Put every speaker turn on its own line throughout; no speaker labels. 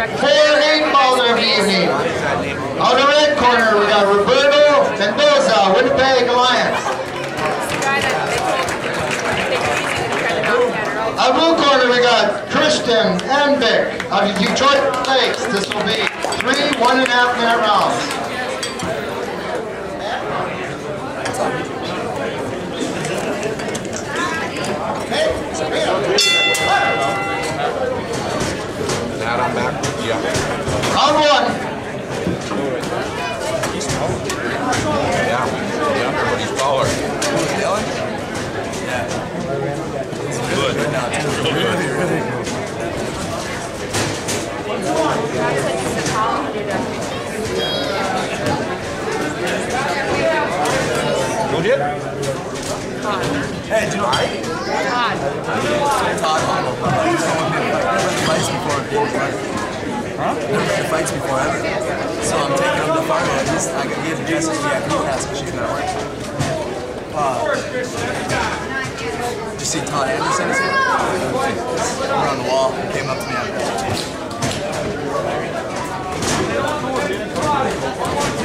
eight baller of the evening. On the red corner, we got Roberto Mendoza, Winnipeg Alliance. On blue corner, we got Christian Andvik of the Detroit Lakes. This will be three one and a half minute rounds.
That on backwards? Yeah.
Round one.
Yeah. Yeah, but he's taller. Good. Who did?
Hey, do you know I? Todd. Todd Arnold. Fights before a big fight. Huh? Never fights before ever. So I'm taking him to farm. I just I got gave Jess's VIP pass because she's not working. Uh, you see Todd Anderson? We're on the wall. He came up to me after.
Round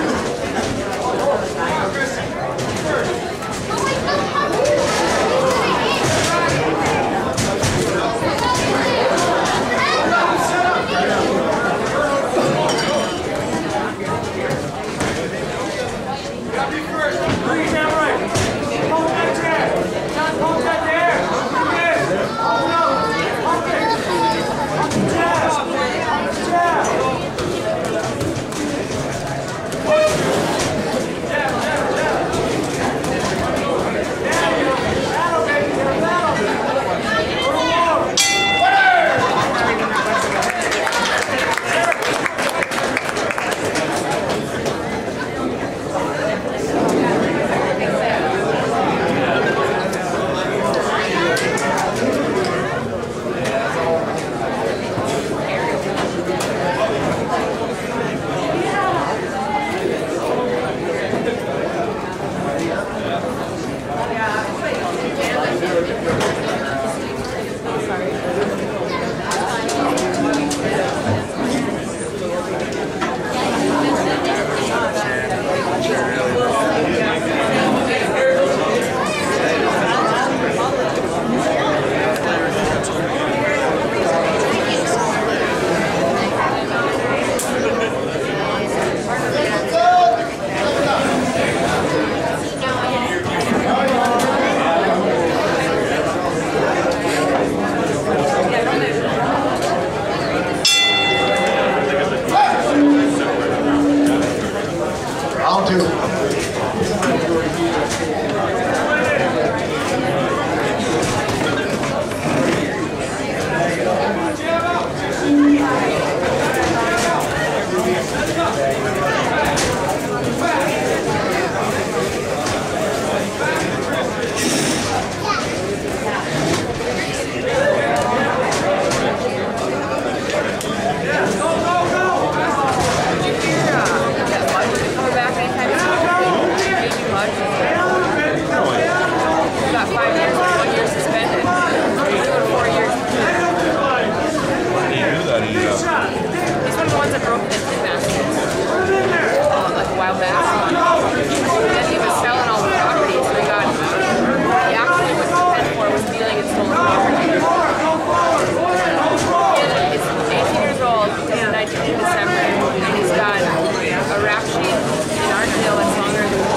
in our jail that's longer than the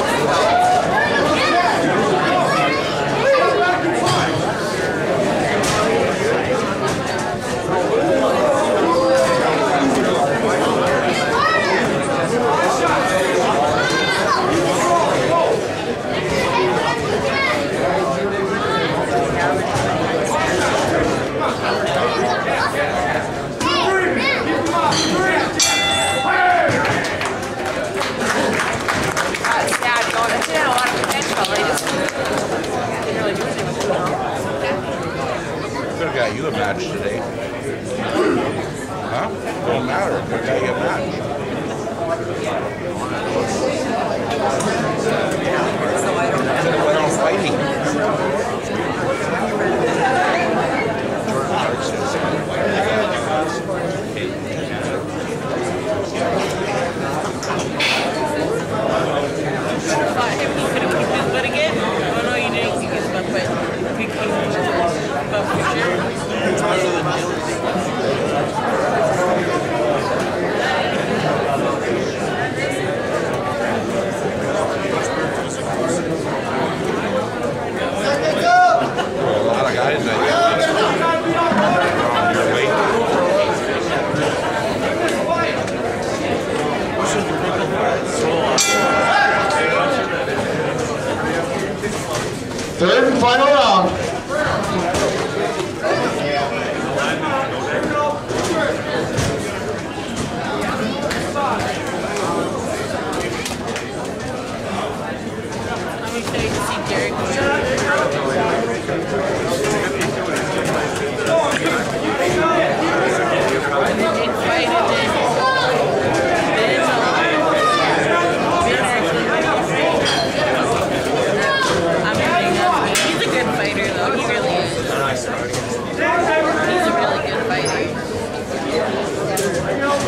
Uh, sad going. He had a lot of potential. He just didn't really do anything with it.
could have got you a match today. Huh? Don't matter. Third and final round.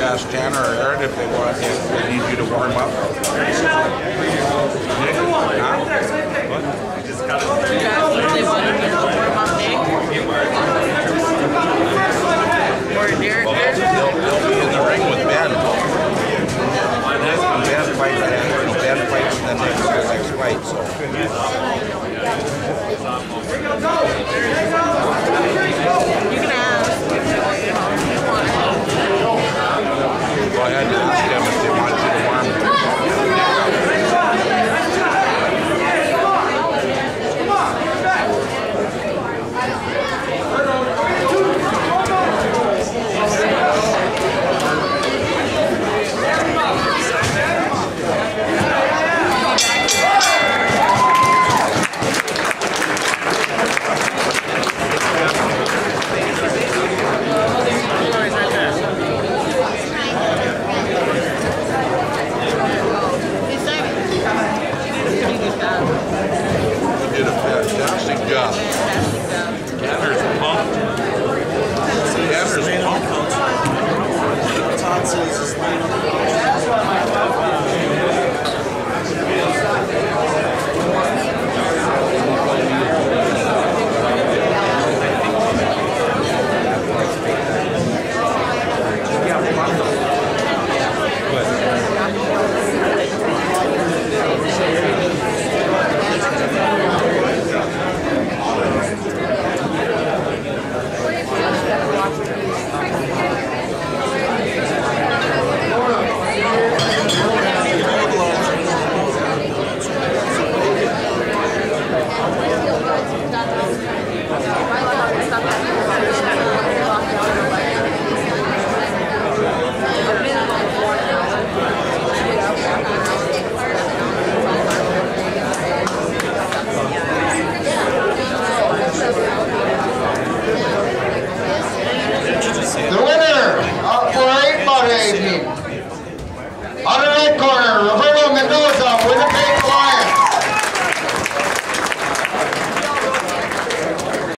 Ask Tanner or Aaron if they want, if they need you to warm up. Huh? What?
They wanted me to warm up day. Or Derek.
Well, they'll, they'll be in the